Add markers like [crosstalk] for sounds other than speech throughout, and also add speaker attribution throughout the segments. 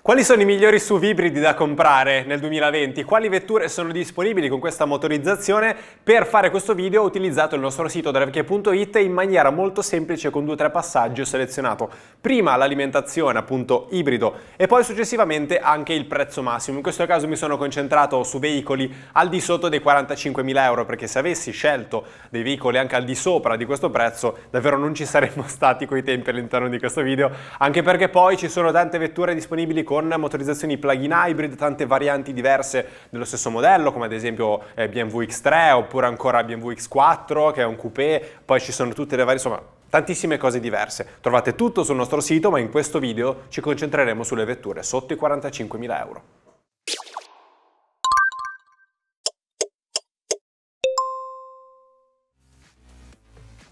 Speaker 1: Quali sono i migliori SUV ibridi da comprare nel 2020? Quali vetture sono disponibili con questa motorizzazione? Per fare questo video ho utilizzato il nostro sito drevche.it in maniera molto semplice con due o tre passaggi ho selezionato prima l'alimentazione appunto ibrido e poi successivamente anche il prezzo massimo. In questo caso mi sono concentrato su veicoli al di sotto dei 45.000 euro perché se avessi scelto dei veicoli anche al di sopra di questo prezzo davvero non ci [laughs] saremmo stati coi tempi all'interno di questo video anche perché poi ci sono tante vetture disponibili con motorizzazioni plug-in hybrid, tante varianti diverse dello stesso modello, come ad esempio eh, BMW X3 oppure ancora BMW X4 che è un coupé, poi ci sono tutte le varie, insomma, tantissime cose diverse. Trovate tutto sul nostro sito, ma in questo video ci concentreremo sulle vetture sotto i 45.000 euro.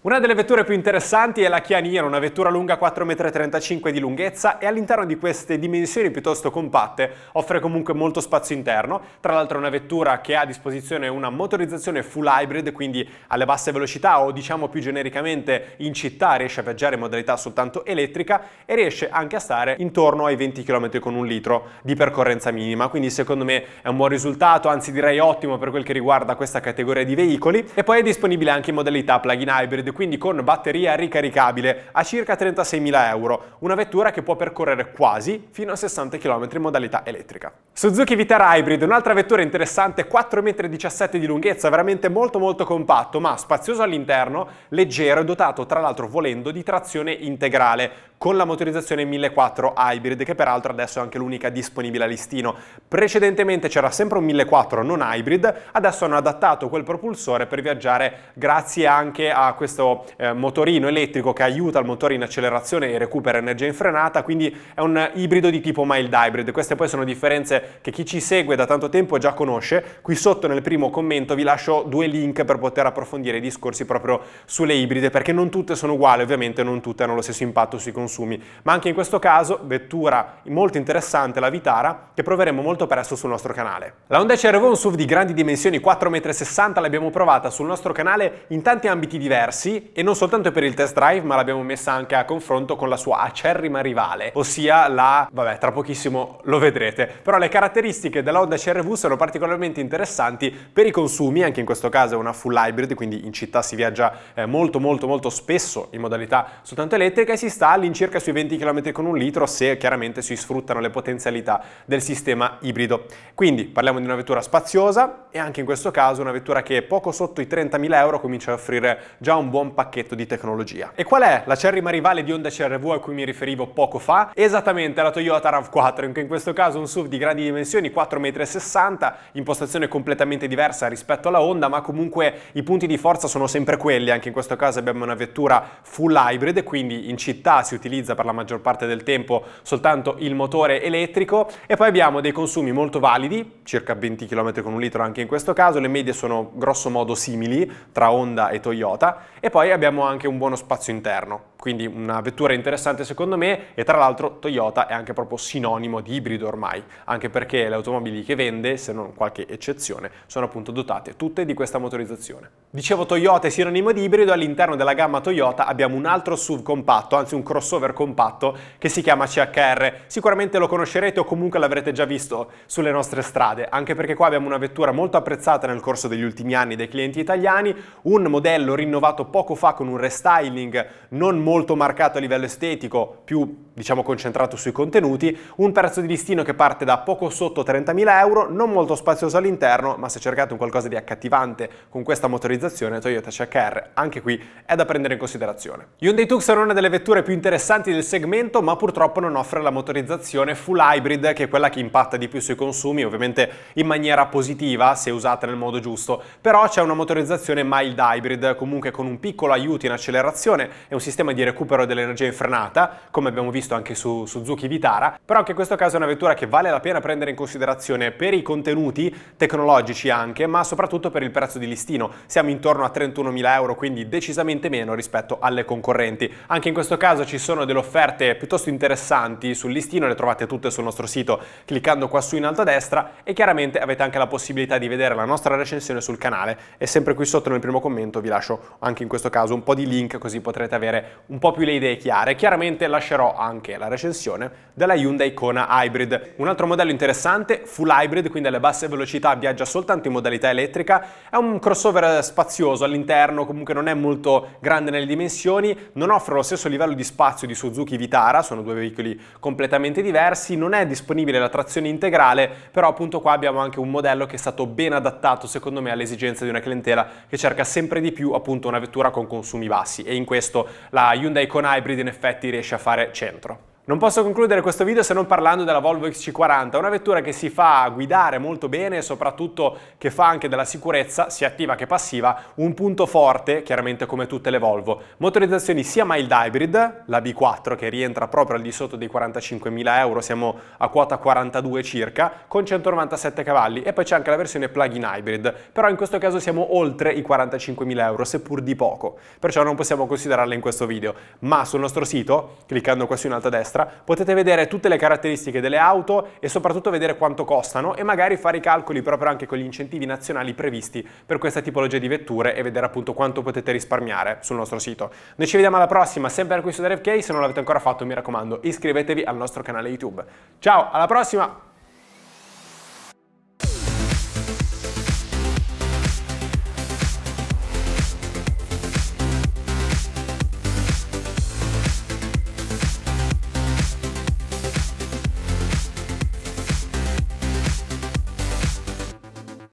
Speaker 1: Una delle vetture più interessanti è la Kia Niro, una vettura lunga 4,35 m di lunghezza e all'interno di queste dimensioni piuttosto compatte offre comunque molto spazio interno. Tra l'altro è una vettura che ha a disposizione una motorizzazione full hybrid, quindi alle basse velocità o diciamo più genericamente in città riesce a viaggiare in modalità soltanto elettrica e riesce anche a stare intorno ai 20 km con un litro di percorrenza minima. Quindi secondo me è un buon risultato, anzi direi ottimo per quel che riguarda questa categoria di veicoli e poi è disponibile anche in modalità plug-in hybrid quindi con batteria ricaricabile a circa 36.000 euro, una vettura che può percorrere quasi fino a 60 km in modalità elettrica. Suzuki Vitara Hybrid, un'altra vettura interessante, 4,17 m di lunghezza, veramente molto molto compatto, ma spazioso all'interno, leggero e dotato tra l'altro volendo di trazione integrale, con la motorizzazione 1400 Hybrid, che peraltro adesso è anche l'unica disponibile a listino. Precedentemente c'era sempre un 1400 non hybrid, adesso hanno adattato quel propulsore per viaggiare grazie anche a questo questo eh, motorino elettrico che aiuta il motore in accelerazione e recupera energia in frenata, quindi è un ibrido di tipo mild hybrid. Queste poi sono differenze che chi ci segue da tanto tempo già conosce. Qui sotto nel primo commento vi lascio due link per poter approfondire i discorsi proprio sulle ibride, perché non tutte sono uguali, ovviamente non tutte hanno lo stesso impatto sui consumi, ma anche in questo caso vettura molto interessante la Vitara che proveremo molto presto sul nostro canale. La Honda CRV è un SUV di grandi dimensioni 4,60 m, l'abbiamo provata sul nostro canale in tanti ambiti diversi sì, e non soltanto per il test drive, ma l'abbiamo messa anche a confronto con la sua acerrima rivale, ossia la... vabbè, tra pochissimo lo vedrete. Però le caratteristiche della Honda CRV sono particolarmente interessanti per i consumi, anche in questo caso è una full hybrid, quindi in città si viaggia eh, molto molto molto spesso in modalità soltanto elettrica e si sta all'incirca sui 20 km con un litro se chiaramente si sfruttano le potenzialità del sistema ibrido. Quindi parliamo di una vettura spaziosa e anche in questo caso una vettura che poco sotto i 30.000 euro comincia a offrire già un buon buon pacchetto di tecnologia. E qual è la cerrima rivale di Honda CRV a cui mi riferivo poco fa? Esattamente la Toyota RAV4, anche in questo caso un SUV di grandi dimensioni, 4,60 m, impostazione completamente diversa rispetto alla Honda, ma comunque i punti di forza sono sempre quelli, anche in questo caso abbiamo una vettura full hybrid, quindi in città si utilizza per la maggior parte del tempo soltanto il motore elettrico e poi abbiamo dei consumi molto validi, circa 20 km con un litro anche in questo caso, le medie sono grosso modo simili tra Honda e Toyota poi abbiamo anche un buono spazio interno quindi una vettura interessante secondo me e tra l'altro Toyota è anche proprio sinonimo di ibrido ormai, anche perché le automobili che vende, se non qualche eccezione, sono appunto dotate tutte di questa motorizzazione. Dicevo Toyota è sinonimo di ibrido, all'interno della gamma Toyota abbiamo un altro SUV compatto, anzi un crossover compatto che si chiama CHR, sicuramente lo conoscerete o comunque l'avrete già visto sulle nostre strade, anche perché qua abbiamo una vettura molto apprezzata nel corso degli ultimi anni dai clienti italiani, un modello rinnovato poco fa con un restyling non molto marcato a livello estetico, più diciamo concentrato sui contenuti, un prezzo di listino che parte da poco sotto 30.000 euro, non molto spazioso all'interno, ma se cercate un qualcosa di accattivante con questa motorizzazione, Toyota CHR anche qui è da prendere in considerazione. Hyundai Tucson è una delle vetture più interessanti del segmento, ma purtroppo non offre la motorizzazione full hybrid, che è quella che impatta di più sui consumi, ovviamente in maniera positiva se usata nel modo giusto, però c'è una motorizzazione mild hybrid, comunque con un piccolo aiuto in accelerazione e un sistema di recupero dell'energia in frenata, come abbiamo visto anche su Suzuki Vitara, però anche in questo caso è una vettura che vale la pena prendere in considerazione per i contenuti tecnologici anche, ma soprattutto per il prezzo di listino. Siamo intorno a 31.000 euro, quindi decisamente meno rispetto alle concorrenti. Anche in questo caso ci sono delle offerte piuttosto interessanti sul listino, le trovate tutte sul nostro sito cliccando qua su in alto a destra e chiaramente avete anche la possibilità di vedere la nostra recensione sul canale e sempre qui sotto nel primo commento vi lascio anche in questo caso un po' di link così potrete avere un po' più le idee chiare. Chiaramente lascerò anche la recensione della Hyundai Kona Hybrid. Un altro modello interessante, full hybrid, quindi alle basse velocità viaggia soltanto in modalità elettrica, è un crossover spazioso all'interno, comunque non è molto grande nelle dimensioni, non offre lo stesso livello di spazio di Suzuki Vitara, sono due veicoli completamente diversi, non è disponibile la trazione integrale, però appunto qua abbiamo anche un modello che è stato ben adattato secondo me alle esigenze di una clientela che cerca sempre di più appunto una vettura con consumi bassi e in questo la Hyundai Kona Hybrid in effetti riesce a fare centro. Non posso concludere questo video se non parlando della Volvo XC40, una vettura che si fa guidare molto bene e soprattutto che fa anche della sicurezza, sia attiva che passiva, un punto forte, chiaramente come tutte le Volvo. Motorizzazioni sia mild hybrid, la B4 che rientra proprio al di sotto dei 45.000 euro, siamo a quota 42 circa, con 197 cavalli. E poi c'è anche la versione plug-in hybrid, però in questo caso siamo oltre i 45.000 euro, seppur di poco, perciò non possiamo considerarla in questo video, ma sul nostro sito, cliccando qua su in alto a destra, destra potete vedere tutte le caratteristiche delle auto e soprattutto vedere quanto costano e magari fare i calcoli proprio anche con gli incentivi nazionali previsti per questa tipologia di vetture e vedere appunto quanto potete risparmiare sul nostro sito. Noi ci vediamo alla prossima, sempre qui su DriveK, se non l'avete ancora fatto mi raccomando iscrivetevi al nostro canale YouTube. Ciao, alla prossima!